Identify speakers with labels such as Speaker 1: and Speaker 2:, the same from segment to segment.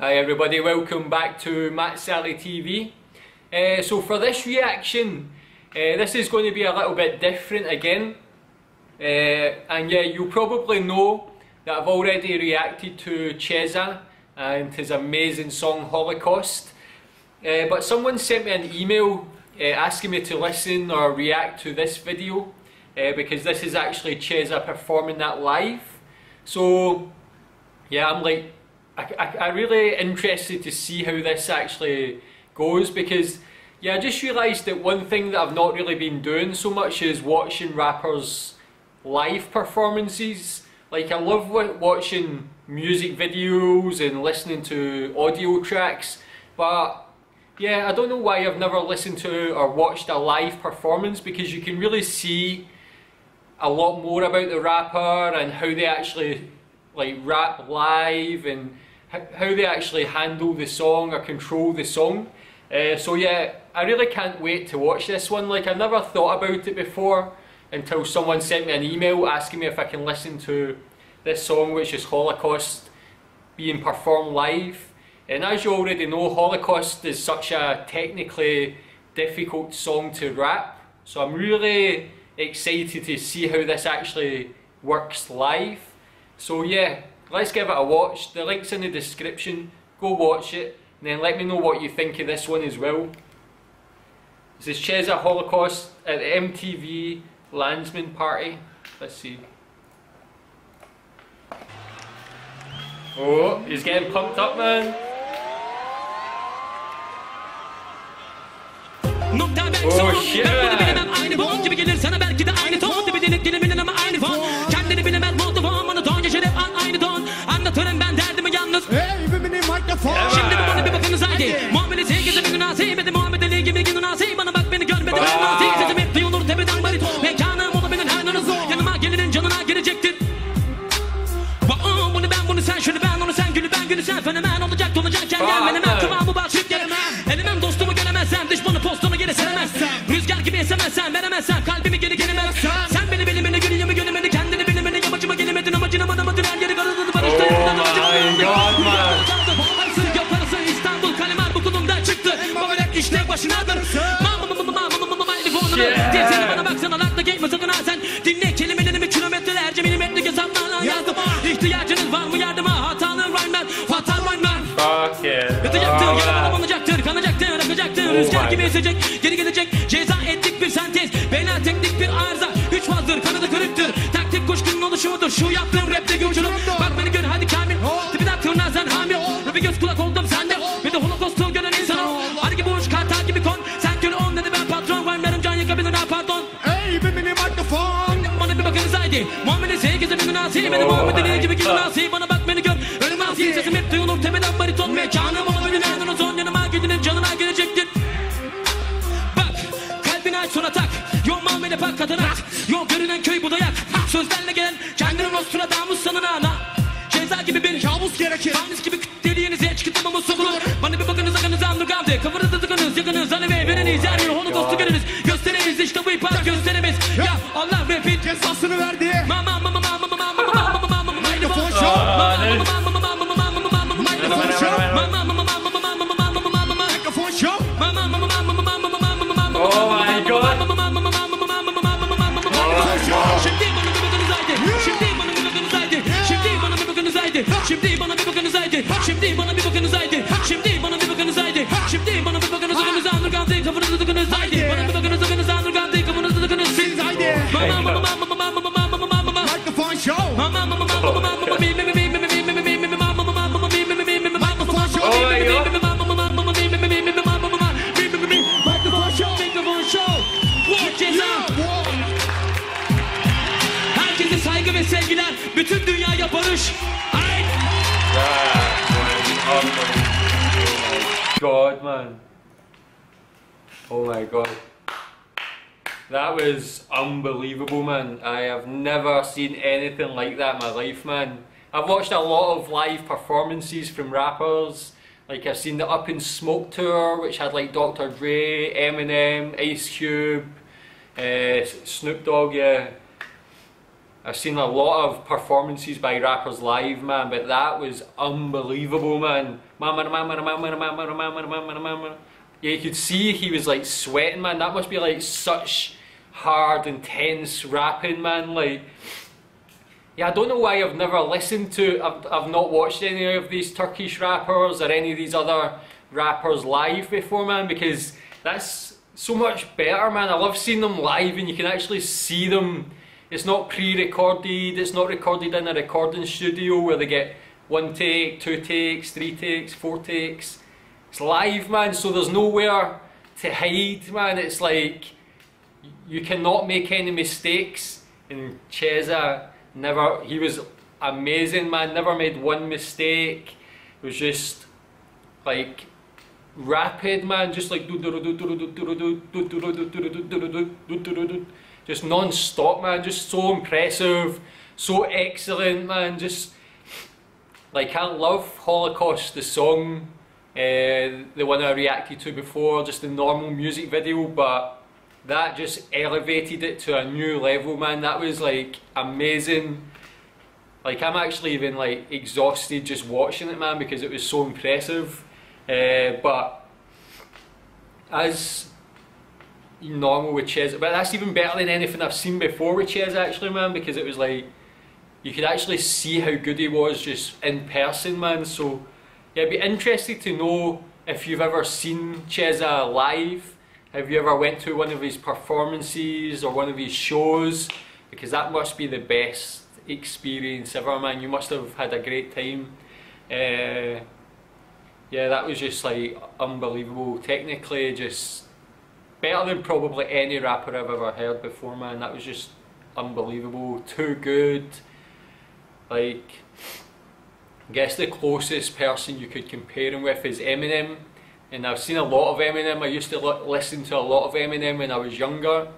Speaker 1: Hi everybody, welcome back to Mat Salleh TV. Uh, so for this reaction, uh, this is going to be a little bit different again. Uh, and yeah, you probably know that I've already reacted to Ceza and his amazing song Holocaust. But someone sent me an email asking me to listen or react to this video because this is actually Ceza performing that live. So yeah, I'm like, I, I, I really interested to see how this actually goes because yeah, I just realised that one thing that I've not really been doing so much is watching rappers live performances. Like I love watching music videos and listening to audio tracks, but yeah, I don't know why I've never listened to or watched a live performance because you can really see a lot more about the rapper and how they actually like rap live and how they actually handle the song or control the song. Uh, so yeah, I really can't wait to watch this one. Like I never thought about it before until someone sent me an email asking me if I can listen to this song which is Holocaust being performed live. And as you already know, Holocaust is such a technically difficult song to rap. So I'm really excited to see how this actually works live. So yeah, let's give it a watch. The link's in the description. Go watch it and then let me know what you think of this one as well. This is Ceza Holocaust at the MTV Lansman Party. Let's see. Oh, he's getting pumped up man. Oh shit işte başınadır Mama mama mama mama mama mama telefonunu Diyesene bana baksana lakla game sakın ha sen. Dinle kelimelerimi kilometrelerce milimetrik hesaplarla yazdım. İhtiyacınız var mı? Yardıma hatalı rhyme'ler Fatal rhyme'ler Fuck yeah. Yatacaktır yaralanıp olacaktır kanacaktır akacaktır Rüzgar gibi esecek geri gelecek. Ceza ettik bir sentez. Beyler teknik bir arıza. Üç fazdır kanadı kırıktır. Taktik kuşkunun oluşumudur. Şu yaptığım rapte haydi Muamelesi herkese bir münasi Benim. Muhammed Ali gibi gibi nasi Bana bak beni gör. Ölüm asi Sesim hep duyulur. Tepeden bariton Mekanım olabilir nereden o son yanıma gidinin canına girecektir Bak kalbini aç sonra tak. Yok muamele pak kadın at. Yok görünen köy bu dayak Sözlerle gelen kendini Nostradamus sanına ana Ceza gibi bir kabus gerekir. Fanis gibi deliğinize çıkıtlamamız sokulur. Bana bir bakınız akınız underground'e Kafanızda tıkınız yakınız Hani ve vereniz her yıl holokostu görünüz. Gösteriniz işte bu ipat gösterimiz
Speaker 2: que
Speaker 1: nos aide. God man. Oh my god. That was unbelievable man. I have never seen anything like that in my life man. I've watched a lot of live performances from rappers. Like I've seen the Up in Smoke tour which had like Dr. Dre, Eminem, Ice Cube, uh, Snoop Dogg yeah. I've seen a lot of performances by rappers live, man, but that was unbelievable, man. Yeah, you could see he was like sweating, man. That must be like such hard, intense rapping, man. Like, yeah, I don't know why I've never listened to, I've, I've not watched any of these Turkish rappers or any of these other rappers live before, man, because that's so much better, man. I love seeing them live and you can actually see them. It's not pre-recorded, it's not recorded in a recording studio where they get one take, two takes, three takes, four takes. It's live, man, so there's nowhere to hide, man. It's like you cannot make any mistakes. And Ceza never, he was amazing, man. Never made one mistake. It was just like rapid, man. Just like just non-stop, man. Just so impressive, so excellent, man. Just like I love Holocaust, the song. Uh, the one I reacted to before, just the normal music video, but that just elevated it to a new level, man. That was like amazing. Like I'm actually even like exhausted just watching it, man, because it was so impressive. Uh, but as normal with Ches, but that's even better than anything I've seen before with Ches, actually, man, because it was like you could actually see how good he was just in person, man. So yeah, it'd be interesting to know if you've ever seen Ceza live. Have you ever went to one of his performances or one of his shows? Because that must be the best experience ever, man. You must have had a great time. Uh, yeah, that was just like unbelievable. Technically, just better than probably any rapper I've ever heard before, man. That was just unbelievable. Too good. Like, I guess the closest person you could compare him with is Eminem. And I've seen a lot of Eminem. I used to listen to a lot of Eminem when I was younger.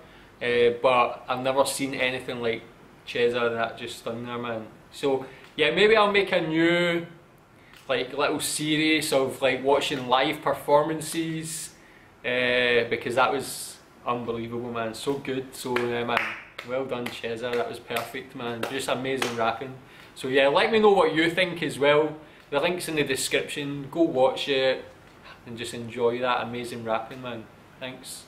Speaker 1: Uh, but I've never seen anything like Ceza that just done there, man. So, yeah, maybe I'll make a new like little series of like watching live performances uh, because that was unbelievable man. So good. So uh, man well done Ceza. That was perfect man. Just amazing rapping. So yeah let me know what you think as well. The link's in the description. Go watch it and just enjoy that amazing rapping man. Thanks